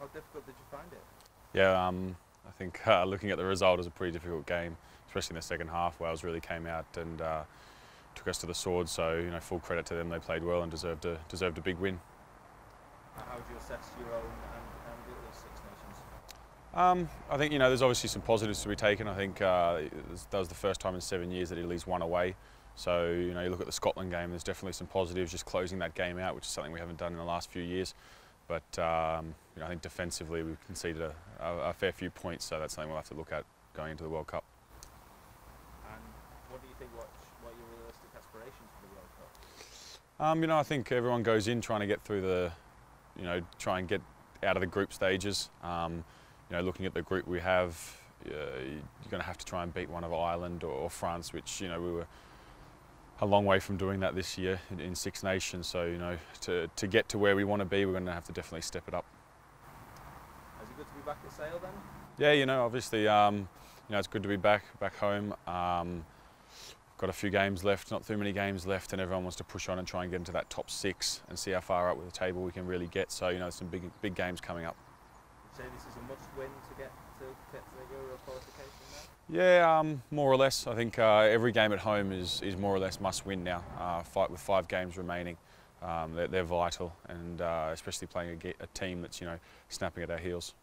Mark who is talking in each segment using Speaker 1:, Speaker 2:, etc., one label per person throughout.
Speaker 1: How difficult did you find it?
Speaker 2: Yeah, um, I think uh, looking at the result, it was a pretty difficult game, especially in the second half. Wales really came out and uh, took us to the sword. So you know, full credit to them. They played well and deserved a deserved a big win.
Speaker 1: How would you assess your own and, and the Six Nations?
Speaker 2: Um, I think you know there's obviously some positives to be taken. I think uh, that was the first time in seven years that Italy's won away. So you know you look at the Scotland game. There's definitely some positives just closing that game out, which is something we haven't done in the last few years. But um, you know, I think defensively we've conceded a, a, a, fair few points, so that's something we'll have to look at going into the World Cup.
Speaker 1: And what do you think? What, what are your realistic aspirations for the World Cup?
Speaker 2: Um, you know, I think everyone goes in trying to get through the, you know, try and get out of the group stages. Um, you know, looking at the group we have, uh, you're going to have to try and beat one of Ireland or, or France, which you know we were a long way from doing that this year in, in, Six Nations. So, you know, to, to get to where we want to be, we're going to have to definitely step it up.
Speaker 1: Good to be back at Sale then?
Speaker 2: Yeah, you know, obviously, um, you know, it's good to be back, back home. Um, got a few games left, not too many games left, and everyone wants to push on and try and get into that top six and see how far up with the table we can really get. So, you know, some big, big games coming up.
Speaker 1: Say this is a must-win to get to get to the Euro qualification now?
Speaker 2: Yeah, um, more or less. I think uh, every game at home is, is more or less must win now. Uh, fight with five games remaining, um, they're, they're, vital, and uh, especially playing a, a, team that's you know snapping at our heels.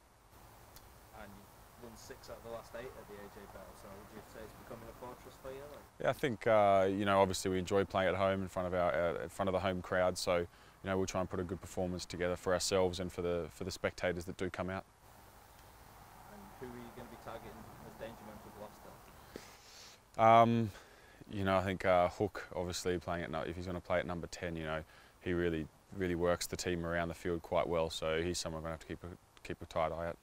Speaker 1: And you've won six out of the last eight at the AJ Bell, so would you say it's becoming a fortress for you?
Speaker 2: Yeah, I think uh, you know obviously we enjoy playing at home in front of our uh, in front of the home crowd, so you know we'll try and put a good performance together for ourselves and for the for the spectators that do come out.
Speaker 1: And who are you going to be targeting as danger men for Gloucester?
Speaker 2: Um, you know, I think uh, Hook, obviously playing at if he's going to play at number ten, you know, he really really works the team around the field quite well. So he's someone we're going to have to keep a keep a tight eye at.